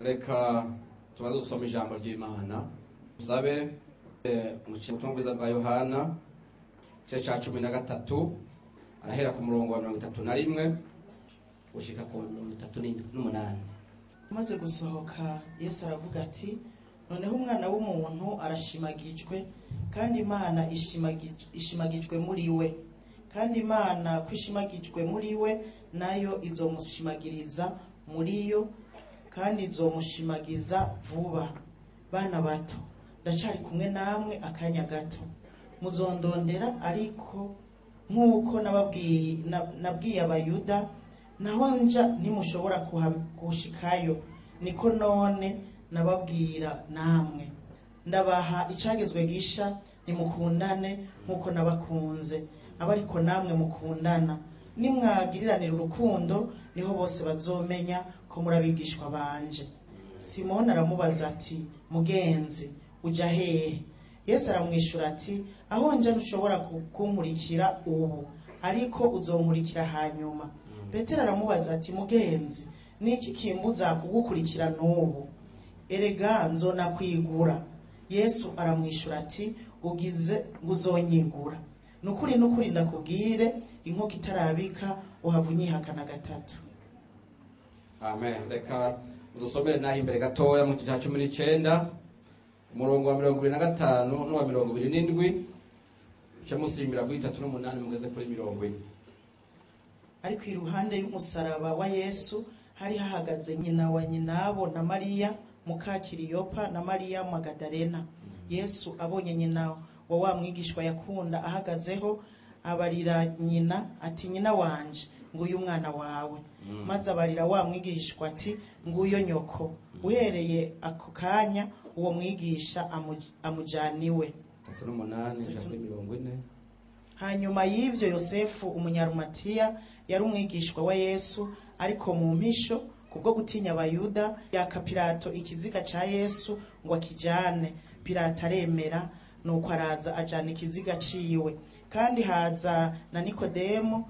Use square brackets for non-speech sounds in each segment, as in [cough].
reka tubanze dusome ijambo ry'imana. Dusabe eh, mu butumwa bwiza bwa yohana igice cya cumi na gatatu arahera ku murongo wa mirongo itatu na rimwe gushyika ku mirongo itatu n'umunani. Amaze gusohoka yesu aravuga ati noneho umwana w'umuntu arashimagijwe kandi imana ishimagi- ishimagijwe muri we. Kandi imana ko ishimagijwe muri we na yo izomushimagiriza muri yo kandi izomushimagiza vuba. Bana bato ndacari kumwe namwe akanya gato. Muzondondera ariko nk'uko nabwiye abayuda naho nja ntimushobora kushikayo. Niko none nababwira namwe. Ndabaha icagezwe gisha nimukundane nk'uko nabakunze. Aba ariko namwe mukundana. Nimwagiriranira urukundo ni ho bose bazomenya ko muri abigishwa banje. Simoni aramubaza ati mugenzi uja hehe yesu aramwishyura ati aho nja ntushobora ku- kunkurikira ubu ariko uzonkurikira hanyuma. Petero aramubaza ati mugenzi niki kimbuza kugukurikira n'ubu? Erega nzonakwigura. Yesu aramwishyura ati ugize uzonyigura ni ukuri n'ukuri ndakubwire inkoko itarabika uhava unyihakana gatatu. Reka udusomere naho imbere gatoya mu cya cumi n'icyenda umurongo wa mirongo ibiri na gatanu n'uwa mirongo ibiri n'indwi. Musimbira kuri itatu n'umunani mugeze kuri mirongo ine. Ariko iruhande y'umusaraba wa yesu hari hahagaze nyina wa nyinabo na mariya mukakiriyopa na mariya magadarena yesu abonye nyina wa wa mwigishwa yakunda ahagazeho abarira nyina ati nyina wanje. Nguyu umwana wawe. Maze abarira wa mwigishwa ati nguyo nyoko uhereye ako kanya uwo mwigisha amuj- amujana iwe itatu n'umunani uca kuri mirongo ine. Hanyuma y'ibyo yosefu umunyarumatiya yari umwigishwa wa yesu ariko mu mpisho kubwo gutinya abayuda yaka pilato ikiziga ca yesu ngo akijane. Pilato aremera nuko araza ajana ikiziga ciwe. Kandi haza na nikodemo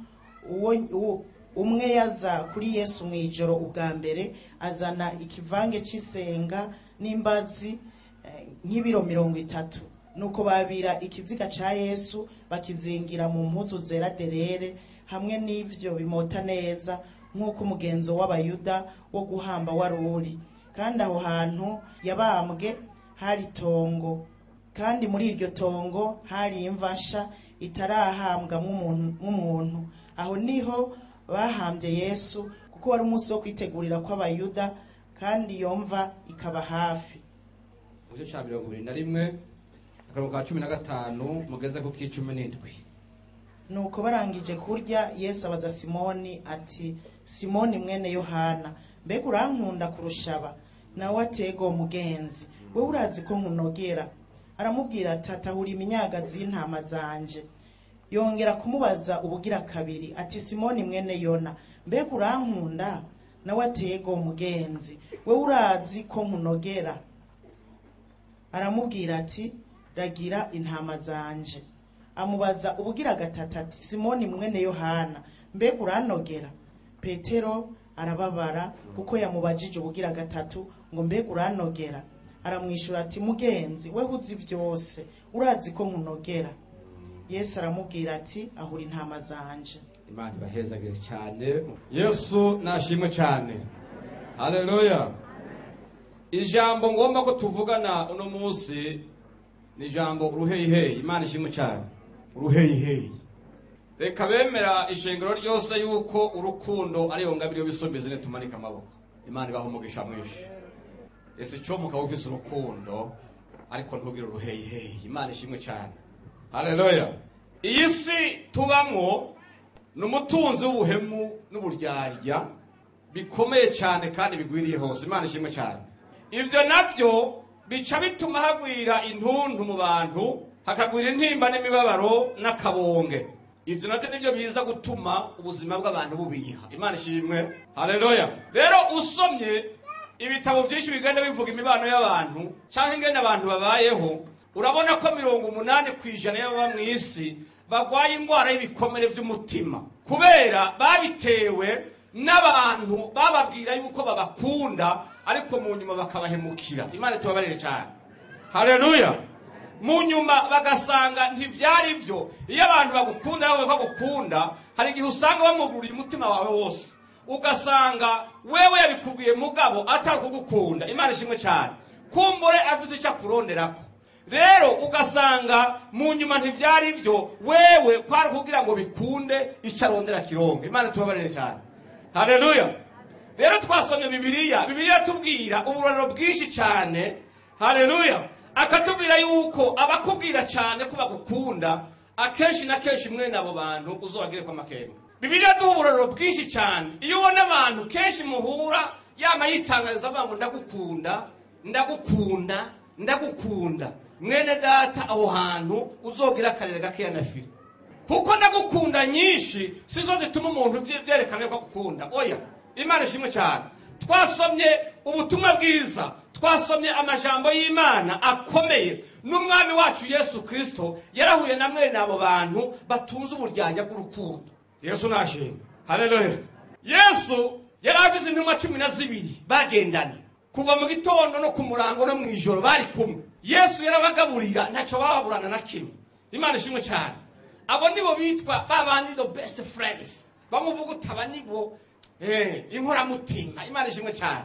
uwo, umwe yaza kuri yesu mu ijoro ubwa mbere azana ikivange c'isenga n'imbazi eh, nk'ibiro mirongo itatu. Nuko babira ikiziga ca yesu bakizingira mu mpuzu zera derere hamwe n'ivyo bimota neza nk'uko umugenzo w'abayuda wo guhamba wari uri. Kandi aho hantu yabambwe hari itongo kandi muri iryo tongo hari imvasha itarahambwamo umuntu- nk'umuntu aho ni ho bahambye yesu kuko wari umunsi wo kwitegurira kw'abayuda kandi iyo mva ikaba hafi. Mu gice cya mirongo ibiri na rimwe akarongo ka cumi na gatanu mugeze ku k'icumi n'indwi. Nuko barangije kurya yesu abaza simoni ati simoni mwene yohana mbega urankunda kurushaba nawe atego mugenzi. Wowe urazi ko nkunogera. Aramubwira ati atahura iminyagazi y'intama zanje. Yongera kumubaza ubugira kabiri ati simoni mwene yona mbega urankunda? Nawe atego mugenzi. Wowe urazi ko nkunogera aramubwira ati ragira intama zanje. Amubaza ubugira gatatu ati simoni mwene yohana mbega uranogera? Petero arababara kuko yamubajije ubugira gatatu ngo mbega uranogera? Aramwishyura ati mugenzi we uzi byose. Urazi ko nkunogera yesu aramubwira ati ahura intama zanje. Imana ibahezagire cyane. Yesu nashimwe cyane. Haleluya ijambo ngomba ko tuvugana uno munsi ni ijambo uruheyiheyi. Imana ishimwe cyane. Uruheyiheyi. Reka bemera ishengero ryose yuko urukundo ariyo ngabire y'ibisumizi zine tumanika amaboko. Imana ibaha umugisha mwinshi. Ese icyo mukaba ufise urukundo ariko ntugire uruheyiheyi. Imana ishimwe cyane. Haleluya iyi si tubamwo ni umutunzi w'ubuhemu n'uburyarya bikomeye cyane kandi bigwiriye hose. Imana ishimwe cyane. Ibyo na byo bica bituma hagwira intuntu mu bantu hakagwira intimba n'imibabaro n'akabonge. Ibyo na byo ni byo biza gutuma ubuzima bw'abantu bubiha. Imana ishimwe. Haleluya rero usomye ibitabo byinshi bigenda bivuga imibano y'abantu cyangwa ingene abantu babayeho urabona ko mirongo umunani ku ijana y'ababa mu isi barwaye indwara y'ibikomere by'umutima. Kubera babitewe n'abantu bababwira yuko babakunda ariko mu nyuma bakabahemukira. Imana tubabarire cyane. Haleluya! Mu nyuma bagasanga ntibyari byo iyo abantu bagukunda nawe bagukunda hari igihe usanga bamugurira umutima wawe wose. Ugasanga wewe yabikubwiye mugabo atari kugukunda. Imana ishimwe cyane. Kumbure avuze icyo akuronderako rero ugasanga mu nyuma ntibyari byo wewe kwari kugira ngo bikunde icyo arondera kironge imana tubabarire cyane haleluya. Rero twasomye bibiliya. Bibiliya tubwira uburorero bwinshi cyane haleluya. Akatubwira yuko abakubwira cyane ko bagukunda akenshi na kenshi mwene abo bantu uzobagire kwa makenga bibiliya duha uburorero bwinshi cyane iyo ubona abantu kenshi muhura yama yitangariza avuga ngo ndagukunda ndagukunda ndagukunda. Mwene data aho hantu uzogira akarere gakeya na firi kuko ndagukunda nyinshi sizo zituma umuntu bye- byerekana ko agukunda. Oya imana ishimwe cyane. Twasomye ubutumwa bwiza twasomye amajambo y'imana akomeye. N'umwami wacu yesu kirisito yarahuye na mwene abo bantu batunze uburyarya bw'urukundo. Yesu nashimwe haleluya yesu yari avize intumwa cumi na zibiri bagendana kuva mu gitondo no ku murango no mu ijoro bari kumwe. Yesu yarabagaburira ntacyo bababurana na kimwe. Imana ishimwe cyane. Abo nibo bitwa ba bandi the best friends. Bamuvuga utaba nibo eh, inkoramutima. Imana ishimwe cyane.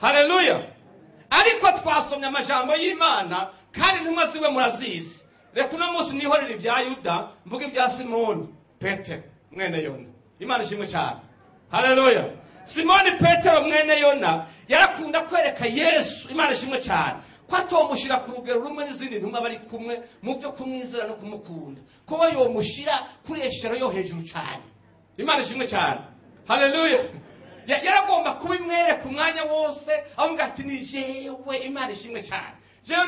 Haleluya ariko twasomye amajambo y'imana kandi intumwa ziwe murazizi. Reka uno munsi nihorera ibya yuda mvuga ibya simoni. Petero mwene yona. Imana ishimwe cyane. Haleluya simoni petero mwene yona yarakunda kwereka yesu imana ishimwe cyane. Ko atomushyira ku rugero rumwe n'izindi ntumwa bari kumwe mu byo kumwizera no kumukunda. Kuba yomushyira kuri eshero yo hejuru cyane. Imana ishimwe cyane. Haleluya Ya- yaragomba kuba imwereka umwanya wose avuga ati ni jewe imana ishimwe cyane. Jewe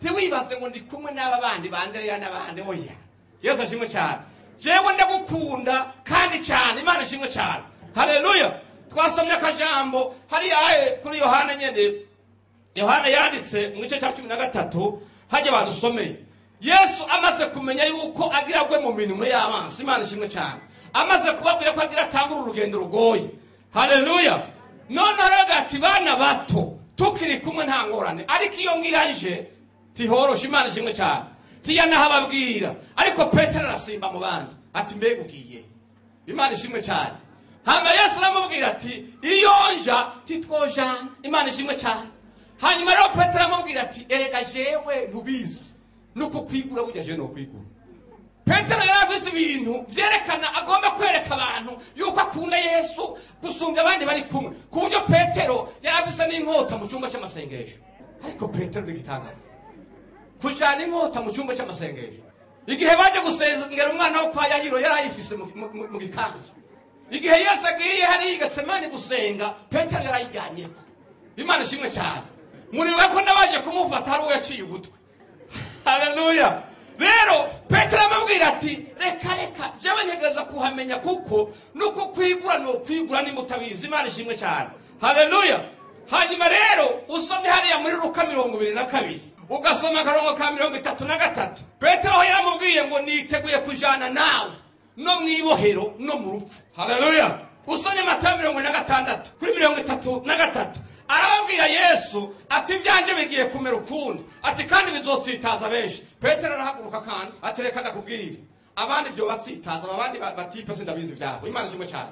ntiwibaze ngo ndi kumwe n'aba bandi bandereya n'abandi. Oya. Yesu ashimwe cyane. Jewe ndagukunda kandi cyane. Imana ishimwe cyane. Haleluya twasomye akajambo hariya kuri yohana nyene. Yohana yanditse mu gice cya cumi na gatatu hajya badusomeye yesu amaze kumenya yuko agira agwe mu minwe y'abansi imana ishimwe cyane. Amaze kubabwira ko agira atangura urugendo rugoye. Haleluya! None aravuga ati bana bato tukiri kumwe nta ngorane. Ariko iyo ngiraje tihoroshe imana ishimwe cyane. Tiyanahababwira ariko petero arasimba mu bandi. Ati mbega ugiye? Imana ishimwe cyane. Hama yesu aramubwira ati iyo nja titwojana imana ishimwe cyane hanyuma rero petero aramubwira ati erega jewe ntubizi nuko kwigura burya je no kwigura petero yari avuze ibintu byerekana agomba kwereka abantu yuko akunda yesu gusumbya abandi bari kumwe. Ku buryo petero yari avuze n'inkota mu cyumba cy'amasengesho ariko petero ni igitangaza kujyana inkota mu cyumba cy'amasengesho igihe bajya gusengera umwana wo kwa yayiro yari ayifise mu gikanzu. Igihe yesu agiye hariya i getsemani gusenga petero yari ayijyanyeko imana ishimwe cyane. Muribuka ko n'abaje kumufata hari uwo yaciye ugutwi. Haleluya. Rero petero amubwira ati reka reka jewe ntegereza kuhamenya kuko nuko kwigura ni ukwigura nimba utabizi imana ishimwe cyane. Haleluya. Hanyuma rero usomye hariya muri luka mirongo ibiri na kabiri. Ugasoma akarongo ka mirongo itatu na gatatu. Petero aho yaramubwiye ngo niteguye kujana nawe. No mu ibohero no mu rupfu haleluya usomye matayo mirongo na gatandatu kuri mirongo itatu na gatatu. Arababwira yesu ati ibyanjye bigiye kumera ukundi. Ati kandi bizotsitaza benshi. Petero arahaguruka kandi ati reka ndakubwire abandi byo batsitaza aba bandi ba- batipe sindabizi ibyabo imana ishimwe cyane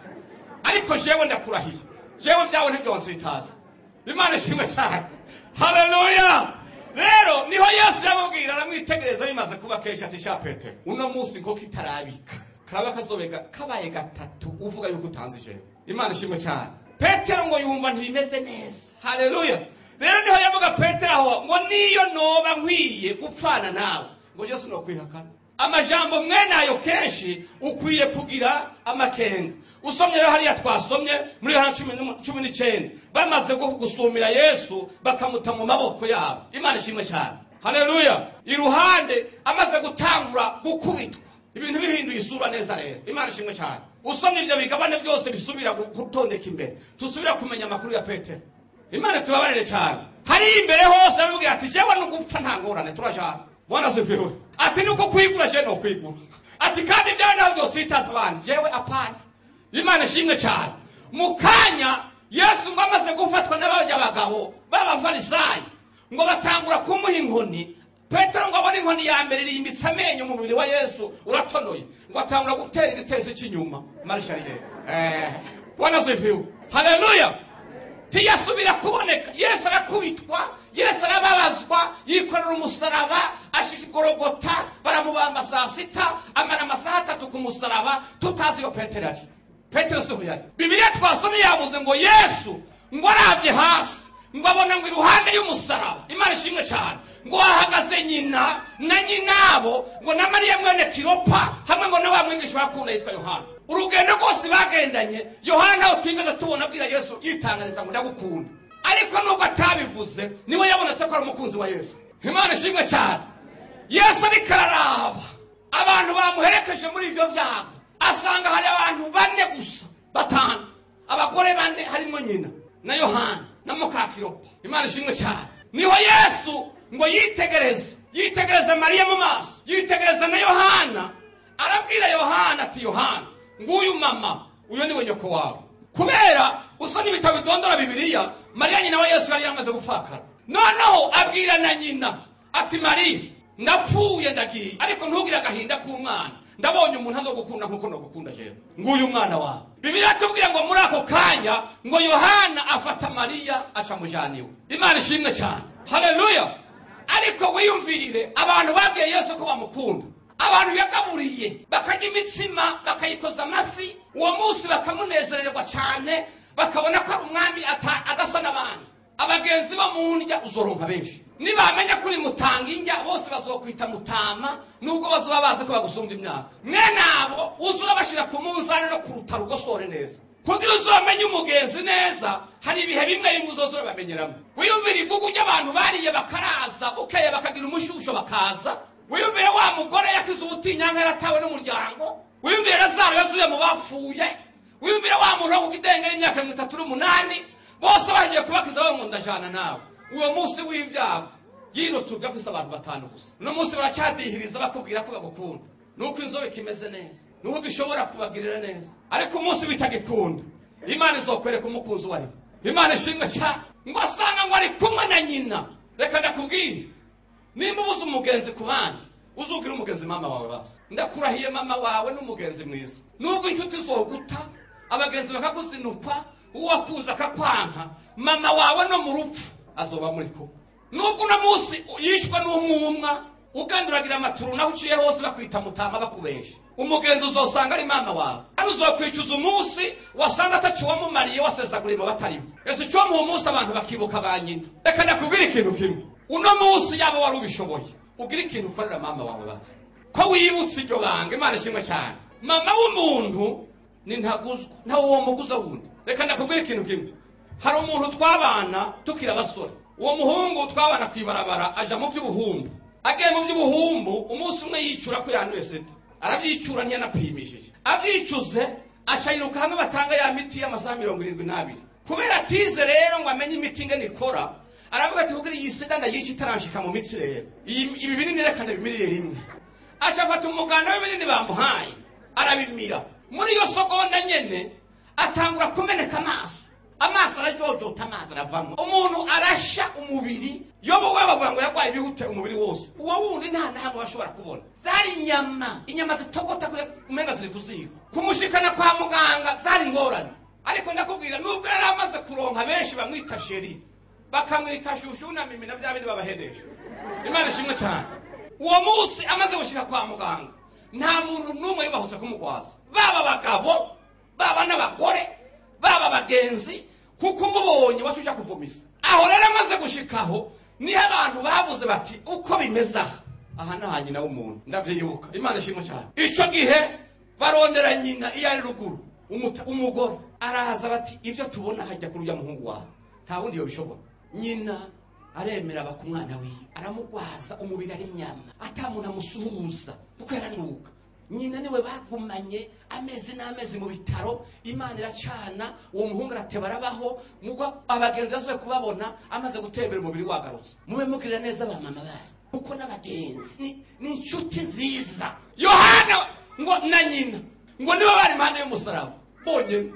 ariko jewe ndakurahiye. Jewe byawe ntibyonsitaza imana ishimwe cyane haleluya rero ni ho yesu yamubwira aramwitegereza bimaze kuba kenshi ati sha petero uno munsi nkoko itarabika kazobega kabaye gatatu uvuga yuko utanze jewe imana ishimwe cyane. Petero ngo yumva ntibimeze neza. Haleluya rero ni ho yavuga petero aho ngo niyo noba nkwiye gupfana nawe. Ngo yesu no kwihakana amajambo mwene ayo kenshi ukwiye kugira amakenga. Usomye rero hariya twasomye muri yohana cumi n'icyenda bamaze gu- gusumira yesu bakamuta mu maboko yabo. Imana ishimwe cyane. Haleluya iruhande amaze gutangura gukubitwa. Ibintu bihinduye isura neza rero. Imana ishimwe cyane. Usomye ibyo bigabane byose bisubira gu- gutondeka imbere. Tusubira kumenya amakuru ya petero. Imana tubabarire cyane. Hariya imbere hose aramubwira ati jewe no gupfa nta ngorane turajana. Bwana sifiwe ati nuko kwigura je no kwigura ati kandi ibyawe ntabwo byositaza abandi. Jewe apana. Imana ishimwe cyane. Mu kanya yesu ngo amaze gufatwa n'abajya abagabo b'abafarisayi ngo batangura kumuha inkoni petero ngo abone inkoni ya mbere irimbitse amenyo umubiri wa yesu uratonoye. Ngo atangura gutera igitesi cy'inyuma. Marisharire eh. Wanasifiwe haleluya ntiyasubira kuboneka. Yesu arakubitwa. Yesu arababazwa. Yikorera umusaraba. Ashigorogota baramubamba saa sita. Amara amasaha atatu ku musaraba. Tutazi iyo petero ari. Petero si yari. Bibiliya twasomye yavuze ngo yesu ngo arabye hasi. Ngo abona ngo iruhande y'umusaraba. Imana ishimwe cyane ngo hahagaze nyina na nyinabo ngo na mariya mwene kiropa hamwe ngo na wa mwigisha wakunda yitwa yohana. Urugendo rwose bagendanye yohana ntawe twigeze tubona abwira yesu yitangariza ngo ndagukunda. Ariko nubwo atabivuze ni we yabonetse ko ari umukunzi wa yesu. Imana ishimwe cyane yesu ariko araraba. Abantu bamuherekeje muri ibyo byago. Asanga hari abantu bane gusa batanu. Abagore bane harimo nyina na yohana. Na mukakiropa imana ishimwe cyane. Niho yesu ngo yitegereze. Yitegereze mariya mu maso. Yitegereza na yohana. Arabwira yohana ati yohana nguyu mama uyu ni we nyoko wawe. Kubera usoma ibitabo bidondora bibiliya mariya nyina wa yesu yari yamaze gupfakara. Noneho abwira na nyina ati mariya ndapfuye ndagiye. Ariko ntugire agahinda k'umwana. Ndabonye umuntu azogukunda nk'uko nagukunda jewe. Nguyu mwana wawe. Bibiliya tubwira ngo muri ako kanya ngo yohana afata mariya acamujana iwe imana ishimwe cyane. Haleluya! Ariko wiyumvirire abantu babwiye yesu ko bamukunda. Abantu yagaburiye bakarya imitsima bakayikoza amafi uwo munsi bakamunezererwa cyane bakabona ko ari umwami adasa n'abandi. Abagenzi bo mu ndya uzoronka benshi. Nibamenya ko uri mutanga indya bose bazokwita mutama nubwo bazoba bazi ko bagusumbya imyaka. Mwene abo uzura bashyira ku munzani no ku rutaro ugosore neza. Kugira uzamenye umugenzi neza hari ibihe bimwe bimwe uzozora bamenyeramo. Wiyumvire igugu ry'abantu bariye bakaraza bukeye bakagira umushusho bakaza. Wiyumvire wa mugore yakize ubutinyanka yaratawe n'umuryango. Wiyumvire lazaro yazuye mu bapfuye. Wiyumvire wa muntu wo ku kidengeri y'imyaka mirongo itatu n'umunani. Bose bagiye kubakiza bavuga ngo ndajana nawe. Uwo munsi w'ibyago yino turuga afise abantu batanu gusa. Uno munsi baracyadihiriza bakubwira ko bagukunda. Nuko inzobe kimeze neza. Nuko gishobora kubagirira neza. Ariko umunsi bitagikunda imana izokwereka umukunzi uwo imana ishimwe cyane ngo asanga ngo ari kumwe na nyina. Reka ndakubwire. Nimba ubuze umugenzi ku bandi uzugira umugenzi mama wawe basi. Ndakurahiye mama wawe n'umugenzi mwiza. Nubwo inshuti zoguta abagenzi bakaguzinukwa uwo wakunze akakwanka mama wawe no mu rupfu azoba muri kumwe nubwo uno munsi yishwe n'umwumwa uganduragira amaturu naho uciye hose bakwita mutama bakubesha umugenzi uzosanga ari mama wawe. Kandi uzokwicuza umunsi wasanga atacu wamumariye wasesaguriye mu batarimo. Ese icyo mu munsi abantu bakibuka ba nyina? Reka ndakubwira ikintu kimwe. Uno munsi yaba wari ubishoboye ugira ikintu ukorera mama wawe basi. Ko wibutse iryo banga imana ishimwe cyane. Mama w'umuntu ni ntaguzwa ntawe uwo muguza wundi. Reka ndakubwira ikintu kimwe. Hari umuntu twabana tukiri abasore. Uwo muhungu twabana ku ibarabara aja mu by'ubuhumbu agiye mu by'ubuhumbu umunsi umwe yicura ko yanduye sida. Arabyicura ntiyanapimishije. Abyicuze aca yiruka hamwe batanga ya miti y'amasaha mirongo irindwi n'abiri. Kubera atize rero ngo amenye imiti ingene ikora aravuga ati kugira iyi sida ndayica itaranshika mu mitsi rero. Ibi binini reka ndabimirire rimwe. Aca afata umuganda w'ibinini bamuhaye. Arabimira. Muri iyo sogonda nyene atangura kumeneka amaso. Amaso arajojota amazi aravamo. Umuntu arasha umubiri yo wowe bavuga ngo yarwaye ibihute umubiri wose. Uwo wundi nta nahamwe bashobora kubona. Zari inyama. Inyama zitogota kure umenga ziri ku ziko. Kumushikana kwa muganga zari ingorane. Ariko ndakubwira nubwo yari amaze kuronka benshi bamwita sheri bakamwita shushu na mimi na bya bindi babahedesha imana ishimwe cyane. Uwo munsi amaze gushika kwa muganga nta muntu n'umwe yibahutse kumugwaza. Baba abagabo baba n'abagore baba abagenzi kuko umubonye wasi ujya kuvumisa aho rero amaze gushikaho ni ho abantu babuze bati uko bimeze aha? Aha ni aha nyina w'umuntu. Ndavyibuka. Imana ishimwe cyane ico gihe barondera nyina iyo ari ruguru. Umugore araza bati ibyo tubona hajya kuri uriya muhungu wawe. Nta wundi yobishobora. Nyina aremera aba ku mwana wiwe. Aramugwaza umubiri ari inyama. Atamuntu amusuhuza. Kuko yaranuka. Nyina ni we bagumanye amezi n'amezi mu bitaro imana iracana uwo muhungu arateba arabaho nubwo abagenzi yasubiye kubabona amaze gutembera umubiri wagarutse mube mugirira neza ba mama banyu kuko n'abagenzi ni- inshuti nziza. Yohana ngo na nyina ngo nibo bari impande y'umusaraba. Bonyine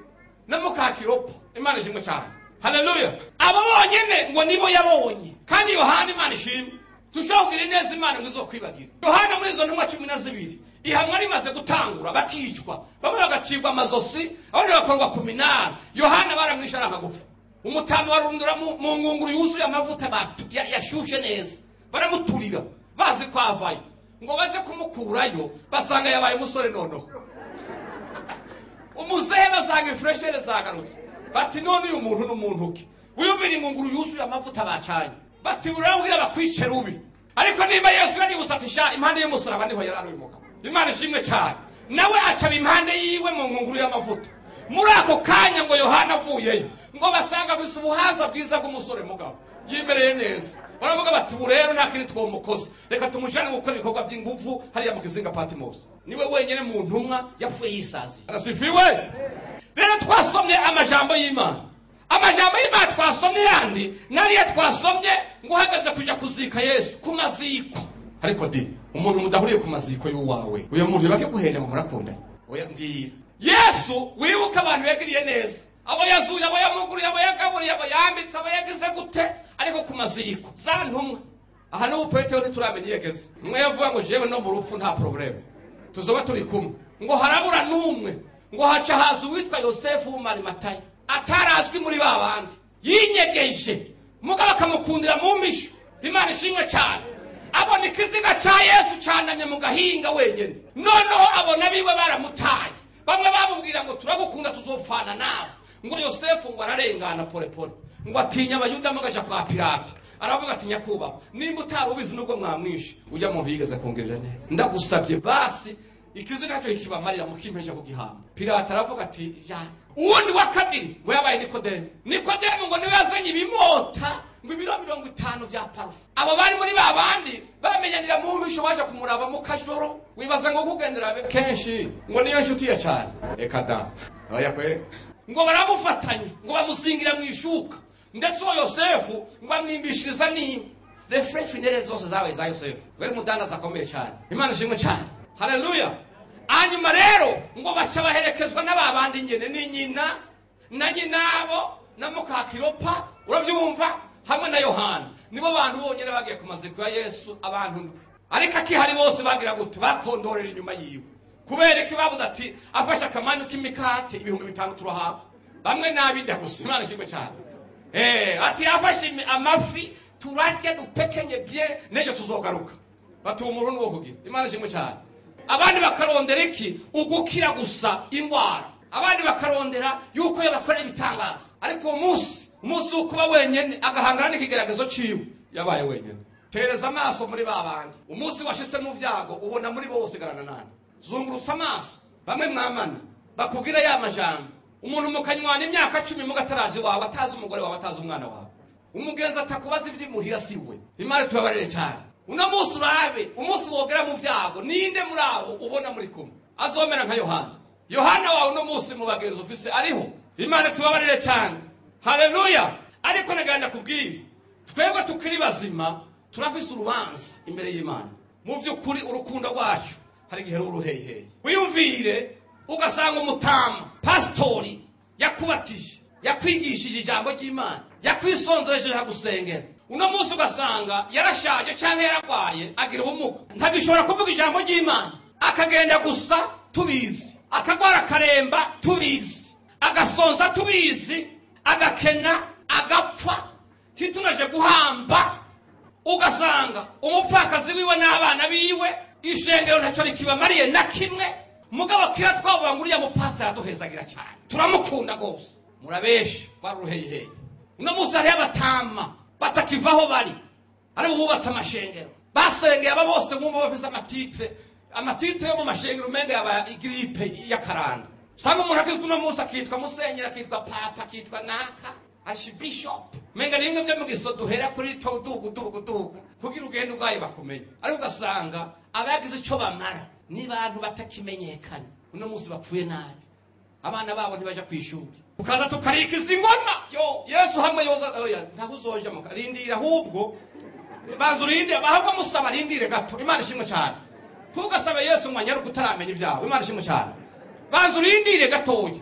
na mukakiropo imana ishimwe cyane haleluya. Abo bonyene ngo nibo yabonye. Kandi yohana imana ishimwe. Dushobora kugira neza imana ngo izo kwibagira yohana muri izo ntumwa cumi na zibiri ihamwa rimaze gutangura bakicwa bamwe bagacibwa amazosi abandi bagakorwa ku minara. Yohana baramwishe aranga gupfa umutama barundura mu ngunguru yuzuye amavuta batu- ya- yashushe neza. Baramuturira. Bazi ko avayo. Ngo baze kumukurayo basanga yabaye umusore noneho. Umuzehe basanga ifureshere zagarutse. Bati none uyu muntu ni umuntu ke wiyumvira ingunguru yuzuye amavuta bacanye bati urabwira bakwice rubi. Ariko niba yesu yaributse ati sha impande y'umusaraba ni ho yari ari uyu mugabo imana ishimwe cyane. Nawe acaba impande yiwe mu ngunguru y'amavuta. Muri ako kanya ngo yohana avuyeyo ngo basanga afise ubuhaza bwiza bw'umusore mugabo. Yimereye neza. Baravuga bati ubu rero nta kindi twomukoze. Reka tumujane gukora ibikorwa by'ingufu hariya mu kizinga patimosi ni we wenyine mu ntumwa yapfuye yisaziye. Arasifiwe! Rero twasomye amajambo y'imana. Amajambo y'imana twasomye yandi. Nariyo twasomye ngo uhagaze kujya kuzika yesu ku maziko. Ariko di umuntu mudahuriye ku maziko y'uwawe uyu muntu bake guhenda ngo murakundane oya mbwira. Yesu wibuke abantu yagiriye neza. Abo yazuye abo yamuguriye abo yagaburiye abo yambitse abo yagize gute ariko ku maziko. Za ntumwa. Aha n'ubu petero ntituramenya iyo yageze umwe yavuga ngo jewe no mu rupfu nta porobulemu tuzoba turi kumwe. Ngo harabura n'umwe. Ngo haca haza uwitwa yosefu w'umarimataya atarazwi muri ba bandi. Yinyegeje. Mugabo akamukundira mu misho imana ishimwe cyane abona ikiziga cya yesu cyanamye mu gahinga wenyine noneho abona abiwe baramutaye. Bamwe bamubwira ngo turagukunda tuzopfana nawe. Ngo yosefu ngo ararengana polepole ngo atinya abayuda mugaja kwa pilato. Aravuga ati nyakubahwa nimba utari ubizi nubwo mwamwishe ujya mu bigeze kungirira neza. Ndagusabye basi ikiziga cyo kibamarira mukimpeje ku gihamba pilato aravuga ati uwundi wa kabiri ngo yabaye nikodemu. Nikodemu ngo ni we yazanye ibimota ngo ibiro mirongo itanu bya parufe abo bari muri ba bandi bamenyanira mu misho baje kumuraba mu kajoro. Wibaza ngo kugendera kenshi. Ngo niyo nshuti ya cyane reka da. Oya kwe. Ngo baramufatanye ngo bamusingira mu ishuka. Ndetse uwo yosefu ngo amwimbishiriza n'imwe refure finere zose zabaye za yosefu ngo ari umudandaza akomeye cyane imana ishimwe cyane haleluya hanyuma rero ngo baca baherekezwa n'aba bandi nyine ni nyina na nyinabo na mukakiropa urabyumva? Hamwe na yohana. Nibo bantu bonyine bagiye ku maziko ya yesu abantu ndwi. Ariko akihari bose bagira gute? Bakondorera inyuma yiwe. Kubera ko babuze ati afashe akamanyu k'imikate ibihumbi bitanu turahabwa bamwe n'abinda gusa imana ishimwe cyane Eh, ati afashe amafi turarye dupekenye bye n'ejo tuzogaruka. Bati uwo muntu ni uwo kugira. Imana ishimwe cyane abandi bakarondera iki? Ugukira gusa indwara. Abandi bakarondera yuko yabakorera ibitangaza. Ariko uwo munsi umunsi wo kuba wenyine agahangana n'ikigeragezo ciwe. Yabaye wenyine. Tereza amaso muri ba bandi. Umunsi washitse mu vyago ubona muri bo usigarana nani zungurutsa amaso. Bamwe mwamana. Bakubwira ya majambo. Umuntu mukanywana imyaka cumi mugataraje wawe atazi umugore wawe atazi umwana wawe. Umugenzi atakubaza ivy'imuhira si we. Imana tubabarire cyane uno munsi urabe umunsi wogera mu vyago ninde muri abo ubona muri kumwe? Azomera nka yohana. Yohana wawe uno munsi mu bagenzi ufise ariho? Imana tubabarire cyane haleluya! Ariko naganda kubwira twebwe tukiri bazima turafise urubanza imbere y'imana. Mu vy'ukuri urukundo rwacu hari igihe ruba uruheyiheyi wiyumvire ugasanga umutama pasitori yakubatije yakwigishije ijambo ry'imana yakwisonzereje agusengera uno munsi ugasanga yarashaje cyangwa yararwaye agira ubumuga. Ntagishobora kuvuga ijambo ry'imana. Akagenda gusa tubizi. Akagwara akaremba tubizi. Agasonza tubizi. Agakena agapfa. Titunaje guhamba. Ugasanga umupfakazi wiwe n'abana biwe ishengero ntacyo rikibamariye na kimwe. Mugabo kira twavuga ngo uriya mupasiteri aduhezagira cyane turamukunda rwose. Murabeshe baruheyiheyi uno munsi hariho abatama. Batakivaho bari ari bo bubatse amashengero. Basengeye aba bose bumva bafise amatitire amatitire yo mu mashengero umenga yaba igiripe y'akaranga. Usanga umuntu akizwe uno munsi akitwa musenyeri akitwa papa akitwa naka archbishop menga nimwe byo mu giso duhera kuri to dugu dugu dugu kugira ugende ubwayo bakumenye ariko ugasanga abagize icyo bamara ni bantu batakimenyekana uno munsi bapfuye nabi. Abana babo ntibaja ku ishuri tukaza tukarikiza ingoma yo yesu hamwe yoza oya ntaho uzoja mu rindira ahubwo banza urinde ahubwo musaba rindire gato imana ishimwe cyane ntugasabe yesu ngo anyaruke utaramenya ibyawe imana ishimwe cyane banza urindire gatoya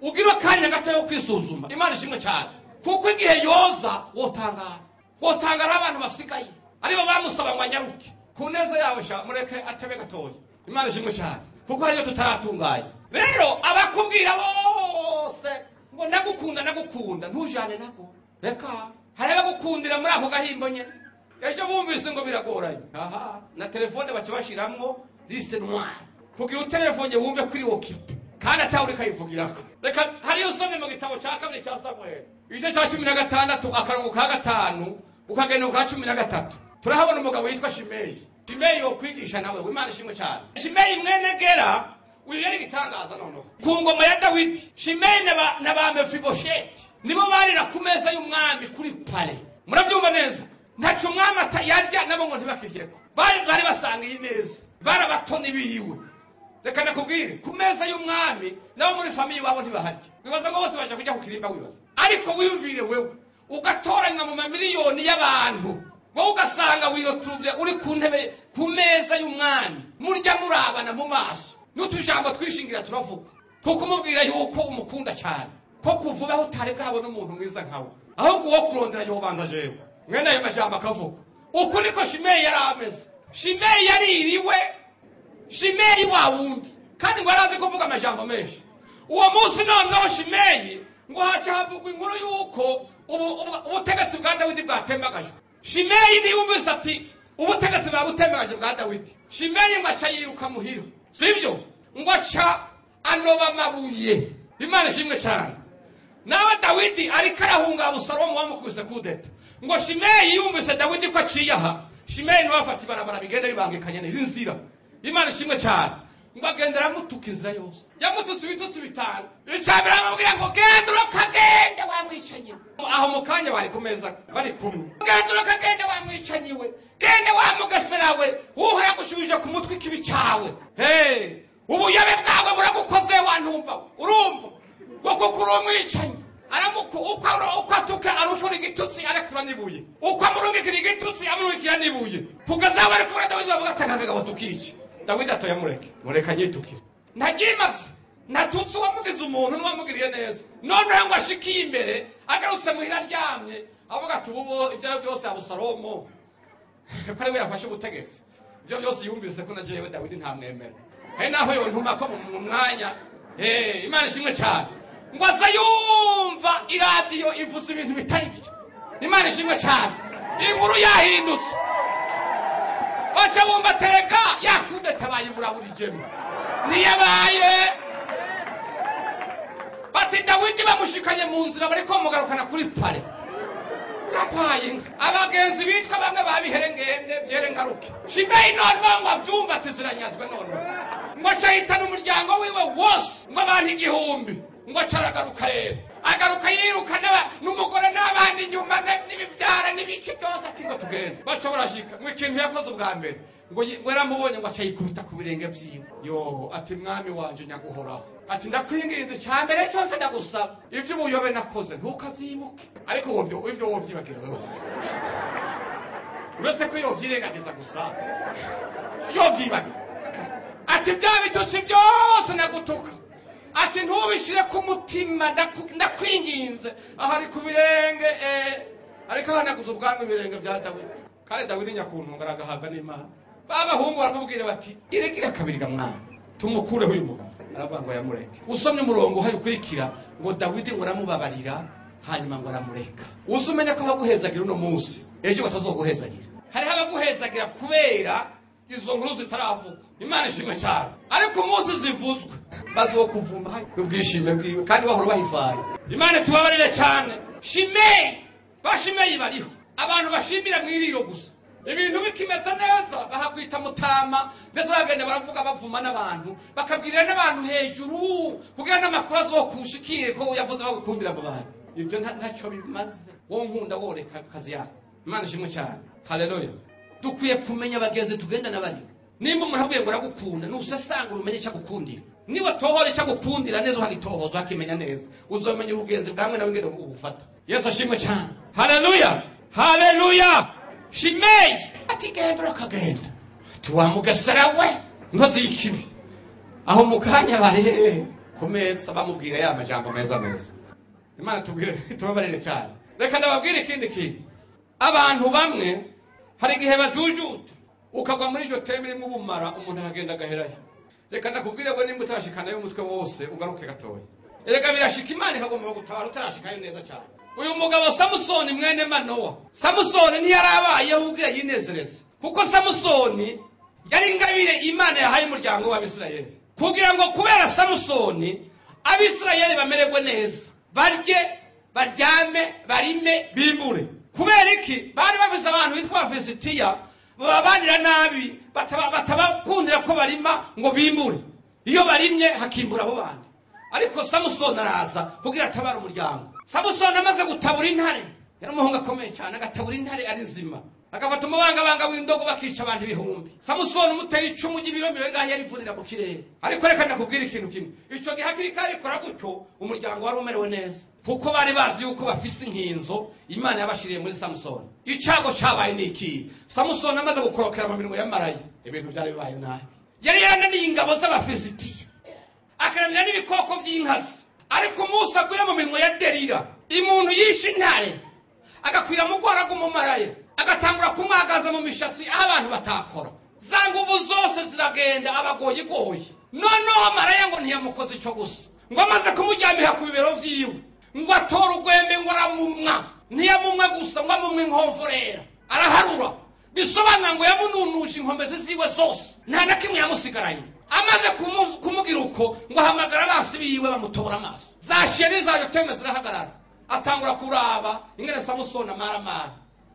ugira akanya gato yo kwisuzuma imana ishimwe cyane kuko igihe yoza wotangara wotangara abantu basigaye ari bo bamusaba ngo anyaruke ku neza yawe sha mureke atebe gatoya imana ishimwe cyane kuko hariyo tutaratunganye rero abakubwira bose ngo ndagukunda ndagukunda ntujane nago reka hari abagukundira muri ako gahimbo nyine ejo bumvise ngo biragoranye aha. Na telefone baca bashiramwo lisite noire kugira utelefone wumve kuri wokipe kandi atawe uriko ayivugirako reka hariyo usomye mu gitabo cya kabiri cya samuel. Igice cya cumi na gatandatu akarongo ka gatanu ukagenda ku ka cumi na gatatu. Turahabona umugabo witwa shimeyi. Shimeyi wokwigisha nawe wimana ishimwe cyane shimeyi mwene gera yari igitangaza noneho ku ngoma ya dawidi shimeyi na ba- mefibosheti nibo barira ku meza y'umwami kuri pale. Murabyumva neza? Ntacyo umwami yarya nabo ngo ntibakiryeko bari bari basangiye neza bari abatoni biwe. Reka nakubwire ku meza y'umwami nabo muri famiye iwabo ntibaharya wibaza ngo bose baje kujya ku kirimba wibaza. Ariko wiyumvire wewe ugatoranywa mu mamiliyoni y'abantu. Wowe ugasanga wirotuvye uri ku ntebe ku meza y'umwami. Murya murabana mu maso. N'utujambo twishingira turavuga kuko umubwira yuko umukunda cyane ko kuvuga aho utari bwabona umuntu mwiza nkawe ahubwo uwo kurondera yobanza jewe mwene ayo majambo akavuga uku niko shimeyi yari ameze shimeyi yaririwe shimeyi wa wundi kandi ngo arazi kuvuga amajambo menshi uwo munsi noneho shimeyi ngo haca havugwa inkuru y'uko ubu- ubu- ubutegetsi bwa dawidi bwatembagajwe shimeyi niyumvise ati ubutegetsi bwabutembagaje bwa dawidi shimeyi ngo aca yiruka muhira sibyo ngo aca anoba amabuye imana ishimwe cyane nawe dawidi ariko arahunga abusalomu wamukubise kudeta. Ngo shimeyi yumvise dawidi ko aciye aha shimeyi ni we afata ibarabara bigenda bibangikanye neza. Inzira imana ishimwe cyane ngo agenda aramutuka inzira yose. Yamututse ibitutsi bitanu. Icambere aramubwira ngo genda urakagenda wamwicanyiwe. Aho mu kanya bari ku meza bari kumwe. Genda urakagenda wamwicanyiwe. Genda wamugeserawe uhora gushubije ku mutwe ikibi cyawe. Ubuyobe bwawe buragukoze wantumva urumva? Kuko uri umwicanyi uko atuka arukura igitutsi arekura n'ibuye. Uko amurungikira igitutsi amurungikira n'ibuye. Kugeza aho bari kumwe dawidi bavuga ati aka kagabo tukice. Dawidi atoya mureke mureka nyitukire. Ntagimaze natutse uwamugize umuntu n'uwamugiriye neza. Noneho ngo ashikiye imbere agarutse muhira aryamye avuga ati ubu ibyo byose abusalomo ko yafashe ubutegetsi. Ibyo byose yumvise ko na jewe dawidi ntamwemera hari naho yontuma ko mu- mwanya. Imana ishimwe cyane. Ngo aza yumva iradiyo ivuze ibintu bitari byo. Imana ishimwe cyane. Inkuru yahindutse. Baca bumva tereka yakudeta bayibura buri jemwe ntiyabaye bati dawidi bamushikanye mu nzira bariko bamugarukana kuri pale. Inka abagenzi bitwa bamwe babiherengende byerengaruke shimeyi noneho ngo abyumva ati ziranyazwe noneho ngo acahitana umuryango wiwe wose ngo abantu igihumbi ngo acaragaruka rero. Agaruka yiruka n'umugore n'abandi inyuma n'ibibyara n'ibiki byose ati ngo tugende. Baca barashika ngo ikintu yakoze ubwa mbere ngo yaramubonye ngo aca yikubita ku birenge vyiwe. Yo ati mwami wanje nyaguhoraho. Ati ndakwinginze cya mbere cyose ndagusaba ivy'ubuyobe nakoze ntukavyibuke ariko wovyo ivyo wovyibagira wewe uretse ko yovyirengagiza gusa yovyibagira ati bya bitutsi byose nagutuka ati ntubishire ku mutima ndakwinginze aho ari ku birenge ariko ahanaguza ubwami ibirenge bya dawidi kandi dawidi nyakuntunga aragahabwa n'imana babahungu baramubwira bati iregire kabiri ga mwana tumukureho uyu mugabo aravuga ngo yamureke. Usomye umurongo uhari ukurikira ngo dawidi ngo aramubabarira hanyuma ngo aramureka. Uzi umenya ko abaguhezagira uno munsi ejo batazoguhezagira. Hariho abaguhezagira kubera izo nkuru zitaravugwa imana ishimwe cyane. Ariko umunsi zivuzwe. Maze wo kuvuma n'ubwishime bwiwe kandi bahora bahivaye imana tubabarire cyane. Shimeyi bashimeyi bariho. Abantu bashimira mu iriro gusa. Ibintu bikimeze neza bahakwita mutama ndetse bagenda baravuga bavuma n'abantu bakabwirira n'abantu hejuru kugira n'amakuru azokushikire ko yavuze bagukundira abo bantu. Ibyo nta- ntacyo bimaze. Wowe nkunda woreka akazi yako. Imana ishimwe cyane. Haleluya dukwiye kumenya abagenzi tugendana bari nimba umuntu abwiye ngo aragukunda nusasanga urumenye icyo agukundira. Niba tohora icyo agukundira neza uhagitohoza hakimenya neza. Uzomenya ubugenzi bwamwe nawe ngene ubufata yesu ashimwe cyane. Haleluya haleluya shimeyi ati genda urakagenda tuwamugesera we nkozi y'ikibi aho mu kanya bari ku meza bamubwira ya majambo meza meza. Imana tubwire [laughs] tubabarire cyane. Reka ndababwire ikindi kintu. Abantu bamwe hari igihe bajujuta. Ukagwa muri iryo teme irimo ubumara umuntu akagenda agaherayo reka ndakubwire ngo nimba utarashikanayo umutwe wose ugaruke gatoya. Erega birashika imana ikagomba gutabara utarashikayo neza cyane. Uyu mugabo samusoni mwene manowa. Samusoni ntiyarabayeho ubwira yinezereze kuko samusoni yari ingabire imana yahaye umuryango w'abisirayeli kugira ngo kubera samusoni abisirayeli bamererwe neza. Barye baryame barime bimure. Kubera iki? Bari bavuze abantu bitwa abafilisitiya bababanira nabi bataba- batabakundira ko barima ngo bimure. Iyo barimye hakimbura abo bandi. Ariko samusoni araza kugira atabara umuryango. Samusoni amaze gutabura intare. Yari umuhungu akomeye cyane agatabura intare ari nzima. Agafata umubangabanga w'indogo bakica abantu ibihumbi. Samusoni umuteye icumu ry'ibiro mirongo ingahe yarivunira mu kirere. Ariko reka ndakubwira ikintu kimwe. Icyo gihe hakiri kare bikora gutyo umuryango wari umerewe neza. Kuko bari bazi yuko bafise inkinzo imana yabashiriye muri samusoni icago cabaye ni iki? Samusoni amaze gukorokera mu mirimo y'amarayi ibintu byari bibaye nabi. Yari yarananiye ingabo z'abafilisitiya akaramya n'ibikoko by'inkazi. Ariko umunsi aguye mu minwa ya derira. Umuntu yishe intare agakwira mu rwara rw'umumaraye agatangura kumwagaza mu mishatsi aho abantu batakora. Za nguvu zose ziragenda abagoye igoye. Noneho maraya ngo ntiyamukoze icyo gusa. Ngo amaze kumujyamira ku bibero vyiwe. Ngo atore urwembe ngo aramumwa. Ntiyamumwe gusa ngo amumwe inkomvorera araharura. Bisobanura ngo yamununuje inkomezi ziwe zose. Nta na kimwe yamusigaranye amaze kumu- kumubwira uko ngo ahamagara abansi biwe bamutobora amaso. Za sheri zayo teme zirahagarara. Atangura kuraba ingene samusoni amaramara.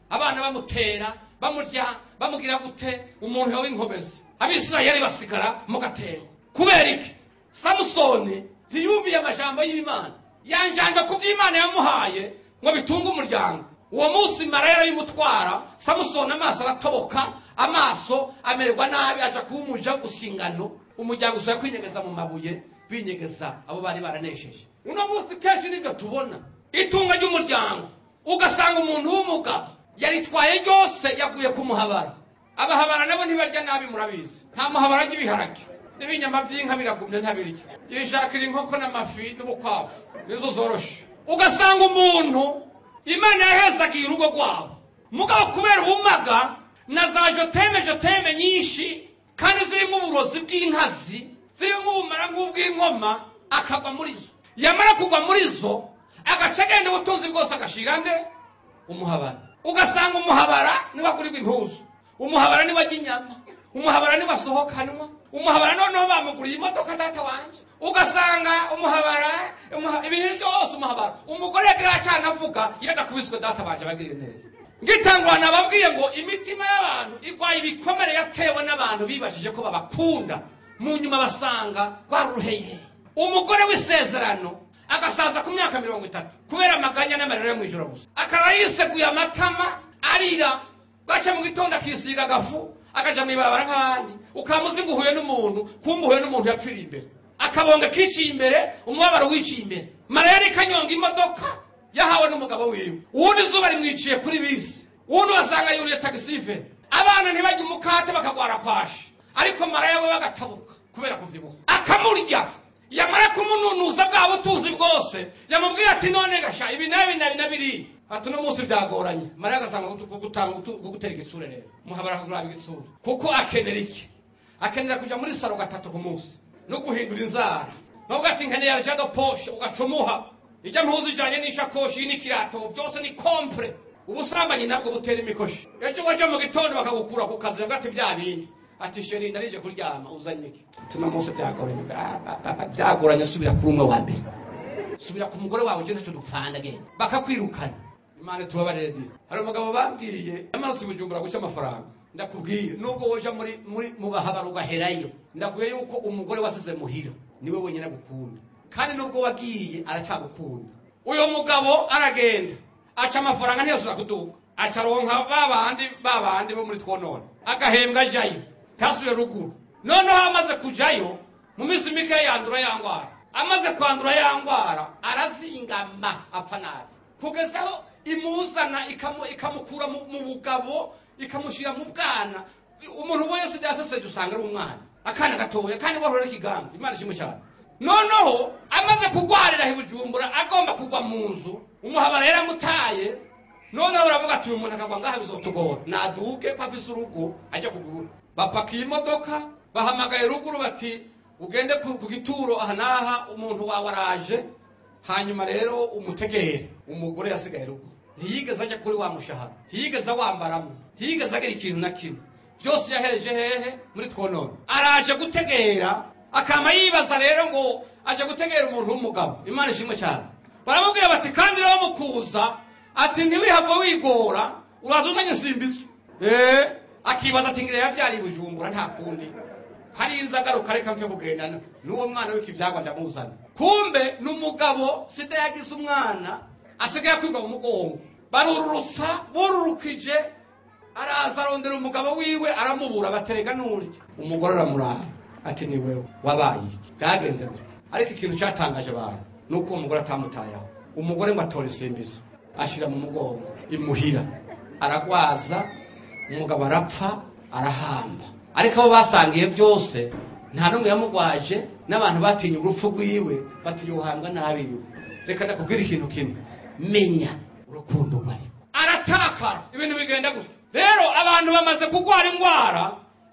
Abana bamutera bamurya bamugira gute umuntu yawe inkomezi abisirayeli basigara mu gatebo. Kubera iki? Samusoni ntiyumviye amajambo y'imana. Yanjanja ku by'imana yamuhaye ngo bitunge umuryango. Uwo munsi mara yarabimutwara samusoni amaso aratoboka amaso amererwa nabi aja kuba umuja gusingano umuryango usubira kwinyegeza mu mabuye binyegeza abo bari baranesheje. Uno munsi kenshi ni byo tubona. Itunga ry'umuryango. Ugasanga umuntu w'umugabo yaritwaye ryose yaguye ku muhabara. Abahabara nabo ntibarya nabi murabizi. Nta muhabara arya ibiharage n'ibinyama by'inka biragumye ntabirya yishakira inkoko n'amafi n'ubukwavu. Nizo zoroshe. Ugasanga umuntu imana yahezagiye urugo rwabo. Mugabo kubera ubumaga na za joteme joteme nyinshi kandi zirimo uburozi bw'inkazi zirimo ubumara nk'ubw'inkoma akagwa muri zo yamara kugwa muri zo agaca agenda ubutunzi bwose agashira nde umuhabara. Ugasanga umuhabara ni we agurirwa impuzu umuhabara ni we ajya inyama umuhabara ni we asohokanwa umuhabara noneho bamuguriye imodoka data wanjye ugasanga umuhabara umuha- ibintu byose umuhabara. Umugore yagira cyane avuga iyo adakubiswe data banje abagirire neza. Ngitangura nababwiye ngo imitima y'abantu igwaye ibikomere yatewe n'abantu bibajije ko babakunda. Mu nyuma basanga rwari uruheye umugore w'isezerano agasaza ku myaka mirongo itatu kubera amaganya n'amarira yo mu ijoro gusa. Akaba yiseguye amatama arira bwaca mu gitondo akisiga agafu akaja mu ibarabara nk'abandi ukamuzi ngo uhuye n'umuntu kumva uhuye n'umuntu yapfiriye imbere. Akabonga kiciye imbere umubabaro wiciye imbere. Maraya ariko anyonga imodoka yahawe n'umugabo wiwe. Uwundi izuba rimwiciye kuri bisi. Uwundi ugasanga yuriye tagisive abana ntibajya umukate bakagwara kwashi. Ariko maraya we bagatabuka kubera kuvyibuha akamurya. Yamara kumununuza bwa butuzi bwose. Yamubwira ati none gasha ibi nabi nabi nabiri ati uno munsi byagoranye. Maraya agasanga kugu- kugutanga utu- kugutera igitsure rero. Muhabara kuguraba igitsure kuko akenera iki? Akenera kuja muri saro gatatu ku munsi. No guhindura inzara. Nubwo ati nkeneye arjado poshe ugacumuha. Ijya mpuzu ijanye n'ishakoshi n'ikirato. Byose ni kompre ubusambanyi nabwo butera imikoshi. Ejo waje mu gitondo bakagukura ku kazi ati bya bindi. Ati sheri ndarije kuryama uzanye iki? Tuno munsi byagoranye. Byagoranye subira kuri umwe wa mbere. Subira ku mugore wawe uje ntacyo dupfana genda bakakwirukana. Imana tubabarire di hari umugabo bambwiye yamanutse bujumbura guca amafaranga. Ndakubwiye nubwo woja muri muri mu bahabara ugaherayo ndakubwiye yuko umugore wasize muhira ni we wenyine agukunda. Kandi nubwo wagiye aracyagukunda. Uyu mugabo aragenda. Aca amafaranga ntiyasubira kuduka aca aronka ba bandi ba bandi bo muri twonone agahembwa ajayo ntasubire ruguru. Noneho amaze kujayo mu minsi mike yandura ya ndwara amaze kwandura ya ndwara arazingama apfa nabi. Kugeza aho imuzana ikamu- ikamukura mu bugabo ikamushyira mu bwana. Umuntu wese yaseseje usanga ari umwana. Akana gatoya kandi wahora n'ikiganga imana ishimwe cyane. Noneho amaze kugwarira ibujumbura agomba kugwa mu nzu. Umuhabara yaramutaye. Noneho baravuga ati uyu muntu akagwa ngaha bizotugora. Naduke ko afise urugo ajya kugura. Bapakiye imodoka bahamagaye ruguru bati ugende ku gituro aha n'aha umuntu wawe araje. Hanyuma rero umutegere. Umugore yasigaye ruguru ntiyigeze ajya kuri wa mushahara. Ntiyigeze awambaramo. Ntiyigeze agira ikintu na kimwe. Byose yahereje hehe muri twonone araje gutegera akama yibaza rero ngo aje gutegera umuntu w'umugabo. Imana ishimwe cyane. Baramubwira bati kandi rero mukuza ati ntiwihava wigora uraza uzanye simbizo eh akibaza ati ngira yavyari bujumbura nta kundi. Hari inzagaruka reka mve kugendana n'uwo mwana w'ikivyagwa ndamuzana. Kumbe n'umugabo sida yagize umwana asigaye kwigwa mu mugongo. Barururutsa bururukije araza arondera umugabo wiwe aramubura baterega n'urya. Umugore aramuraba ati ni wewe wabaye. Byagenze gute ariko ikintu cyatangaje abantu ni uko uwo mugore atamutayeho. Umugore ngo atore isimbizo ashyira mu mugongo imuhira. Aragwaza umugabo arapfa arahamba. Ariko abo basangiye byose nta n'umwe yamugwaje n'abantu batinya urupfu rwiwe batinya ubuhambwa nabi iwe. Reka ndakubwira ikintu kimwe. Menya urukundo rwari aratakara. Ibintu bigenda gutya. Rero abantu bamaze kurwara indwara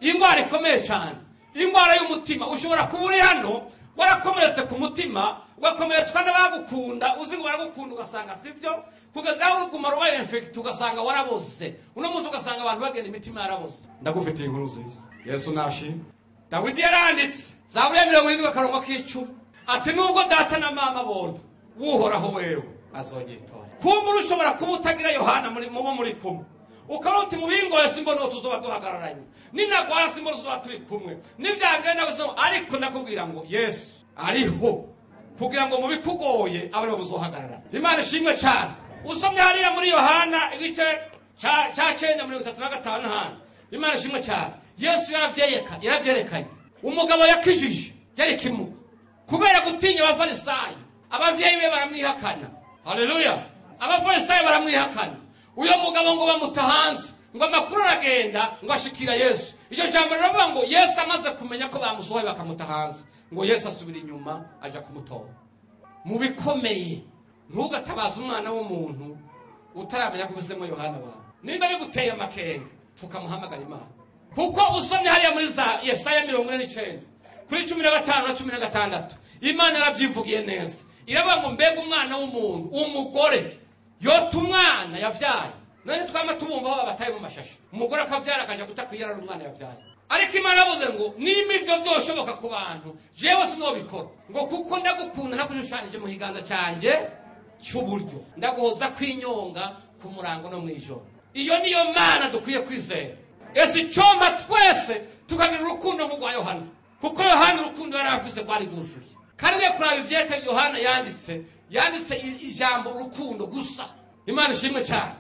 iyi ndwara ikomeye cyane. Indwara y'umutima. Ushobora kuba uri hano warakomeretse ku mutima ugakomeretswa n'abagukunda uzi ngo baragukunda ugasanga si byo kugeza aho uruguma rubaye infekiti ugasanga waraboze. Uno munsi ugasanga abantu bagenda imitima yaraboze. Ndagufitiye inkuru nziza. Yesu nashimwe dawidi yaranditse zaburi ya mirongo irindwi akarongo k'icumi. Ati nubwo data na mama bona wuhoraho wewe azonyitora kumbura ushobora kuba utagira yohana muri mubo muri kumwe. Ukaba uti mu bingoye simbona tuzoba duhagararanye ninagwara simbona tuzoba turi kumwe nibyagenda gusa ariko ndakubwira ngo yesu ariho kugira ngo mu bikugoye abe ariho muzohagarara imana ishimwe cyane usomye hariya muri yohana igice ca cyenda mirongo itatu na gatanu hano imana ishimwe cyane yesu yaravyeyeka yaravyerekanye umugabo yakijije yari kimuga kubera gutinya abafarisayi abavyeyi be baramwihakana haleluya abafarisayi baramwihakana uyo mugabo ngo bamuta hanze ngo amakuru aragenda ngo ashikira yesu. Iryo jambo riravuga ngo yesu amaze kumenya ko bamusohoye bakamuta hanze. Ngo yesu asubira inyuma aja kumutora. Mu bikomeye ntugatabaze umwana w'umuntu utaramenya ko uvuzemo yohana wawe nimba biguteye amakenga tukamuhamagara imana. Kuko usomye hariya muri za yesaya mirongo ine n'icenda kuri cumi na gatanu na cumi na gatandatu imana yaravyivugiye neza. Iravuga ngo mbega umwana w'umuntu umugore yota umwana yavyaye none twama tubumva aho bataye mu mashashi umugore akavyara akaja guta kwiyarara umwana yavyaye. Ariko imana yavuze ngo nimba ivyo vyoshoboka ku bantu. Jewe sinobikora. Ngo kuko ndagukunda nakushushanyije mu kiganza cyanjye cy'uburyo. Ndaguhoza kwinyonga ku murango no mw'ijoro. Iyo niyo mana dukwiye kwizera. Ese icomba twese tukagira urukundo nk'urwa yohana. Kuko yohana urukundo yari avuze rwari rwuzuye. Kandi kuraba ivyete yohana yanditse yanditse ijambo urukundo gusa. Imana ishimwe cyane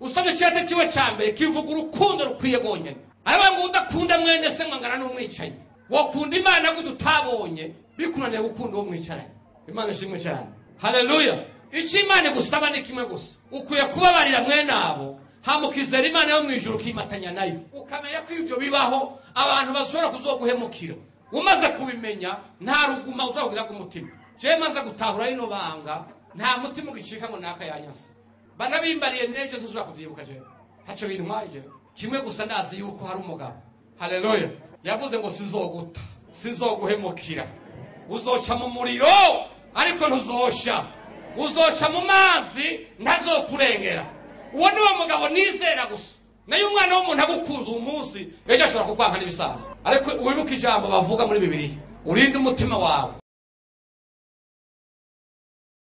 usomye icyete kiwe cya mbere kivuga urukundo rukwiye rwonyene aravuga ngo udakunda mwene se mwangana n'umwicanyi. Wakunda imana gute utabonye bikunaniye gukunda uwo mwicaranye imana ishimwe cyane haleluya icyo imana igusaba ni kimwe gusa. Ukwiye kubabarira mwene abo hama ukizera imana yo mu ijuru ukimatanya na yo. Ukamenya ko ibyo bibaho abantu bashobora kuzoguhemukira. Umaze kubimenya nta ruguma uzagira umutima jewe maze gutahura rino banga nta mutima ugicika ngo naka yanyase. Banabimbariye n'ejo sinshobora kuvyibuka jewe ntacyo bintwaye jewe kimwe gusa ndazi yuko hari umugabo. Haleluya. Yavuze ngo sizoguta sizoguhemukira. Uzoca mu muriro ariko ntuzosha uzoca mu mazi ntazokurengera uwo niwo mugabo nizera gusa. Na yo umwana w'umuntu agukunze uwo munsi ejo ashobora kukwanga n'ibisaza ariko wibuke ijambo bavuga muri bibiliya urinde umutima wawe